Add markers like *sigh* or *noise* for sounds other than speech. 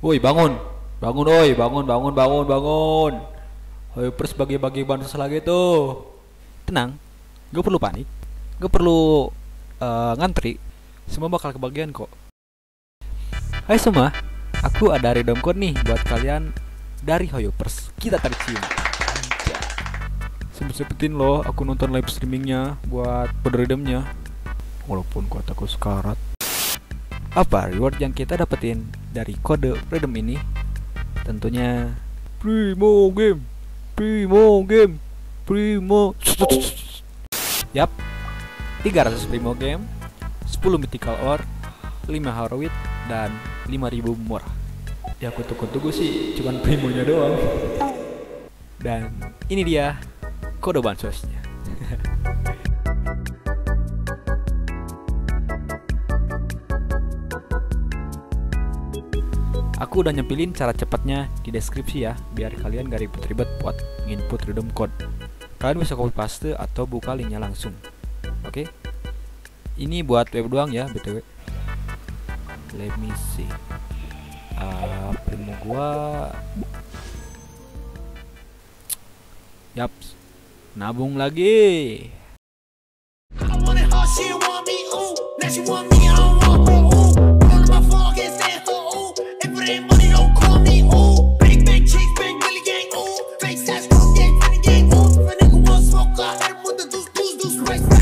Woi bangun, bangun oi, bangun, bangun, bangun, bangun. Hypers bagi-bagi bansos lagi tuh. Tenang, gak perlu panik, gak perlu eh, ngantri, semua bakal kebagian kok. Hai semua, aku ada code nih buat kalian dari Hoyopers. Kita tarik cium. Sempet-sempetin loh aku nonton live streamingnya buat kode redeemnya. Walaupun kuat aku sekarat. Apa reward yang kita dapetin dari kode redeem ini? Tentunya Primo game, primo game, primo. Yap 300 primo game 10 mythical ore 5 heroic dan 5000 murah Ya aku tunggu-tunggu sih, cuman primonya doang. Dan ini dia kode bansosnya *laughs* Aku udah nyempilin cara cepatnya di deskripsi ya Biar kalian gak ribet-ribet buat input redeem code. Kalian bisa copy paste atau buka linknya langsung. Oke? Ini buat web doang ya btw Let me see. Ah, Primo gua Yaps Nabung lagi. I she want me, ooh. Now she want me, I want. Right.